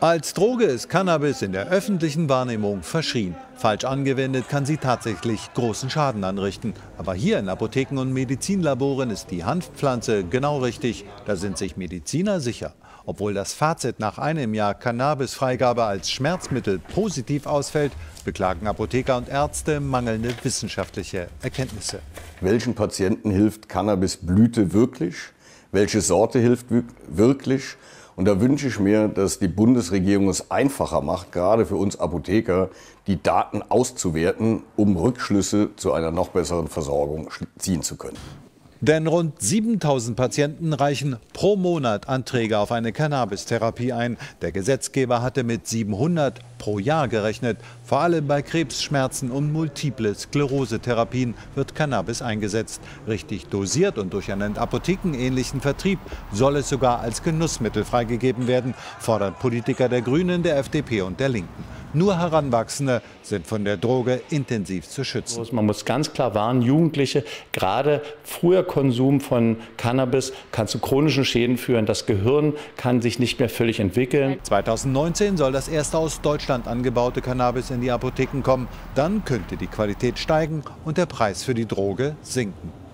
Als Droge ist Cannabis in der öffentlichen Wahrnehmung verschrien. Falsch angewendet kann sie tatsächlich großen Schaden anrichten. Aber hier in Apotheken und Medizinlaboren ist die Hanfpflanze genau richtig. Da sind sich Mediziner sicher. Obwohl das Fazit nach einem Jahr Cannabisfreigabe als Schmerzmittel positiv ausfällt, beklagen Apotheker und Ärzte mangelnde wissenschaftliche Erkenntnisse. Welchen Patienten hilft Cannabisblüte wirklich? Welche Sorte hilft wirklich? Und da wünsche ich mir, dass die Bundesregierung es einfacher macht, gerade für uns Apotheker, die Daten auszuwerten, um Rückschlüsse zu einer noch besseren Versorgung ziehen zu können. Denn rund 7000 Patienten reichen pro Monat Anträge auf eine Cannabis-Therapie ein. Der Gesetzgeber hatte mit 700 pro Jahr gerechnet. Vor allem bei Krebsschmerzen und multiple Sklerose-Therapien wird Cannabis eingesetzt. Richtig dosiert und durch einen apothekenähnlichen Vertrieb soll es sogar als Genussmittel freigegeben werden, fordern Politiker der Grünen, der FDP und der Linken. Nur Heranwachsende sind von der Droge intensiv zu schützen. Man muss ganz klar warnen, Jugendliche, gerade früher Konsum von Cannabis kann zu chronischen Schäden führen. Das Gehirn kann sich nicht mehr völlig entwickeln. 2019 soll das erste aus Deutschland angebaute Cannabis in die Apotheken kommen. Dann könnte die Qualität steigen und der Preis für die Droge sinken.